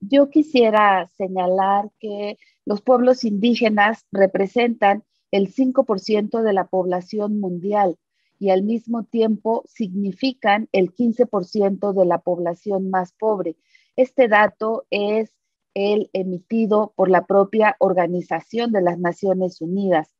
Yo quisiera señalar que los pueblos indígenas representan el 5% de la población mundial y al mismo tiempo significan el 15% de la población más pobre. Este dato es el emitido por la propia Organización de las Naciones Unidas.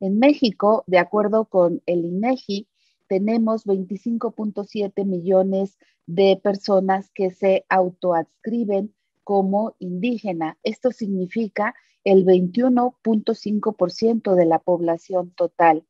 En México, de acuerdo con el INEGI, tenemos 25.7 millones de personas que se autoadscriben como indígena. Esto significa el 21.5% de la población total.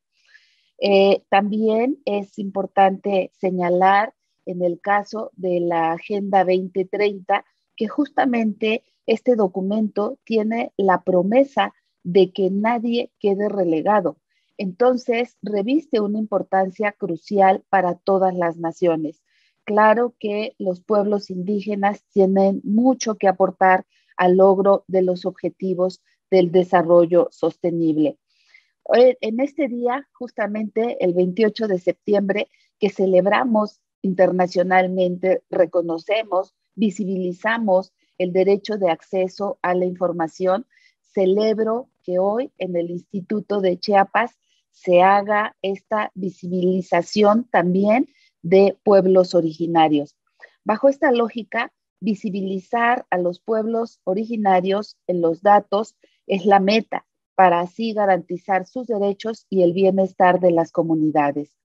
Eh, también es importante señalar en el caso de la Agenda 2030 que justamente este documento tiene la promesa de que nadie quede relegado. Entonces, reviste una importancia crucial para todas las naciones. Claro que los pueblos indígenas tienen mucho que aportar al logro de los objetivos del desarrollo sostenible. En este día, justamente el 28 de septiembre, que celebramos internacionalmente, reconocemos, visibilizamos el derecho de acceso a la información, celebro que hoy en el Instituto de Chiapas se haga esta visibilización también de pueblos originarios. Bajo esta lógica, visibilizar a los pueblos originarios en los datos es la meta para así garantizar sus derechos y el bienestar de las comunidades.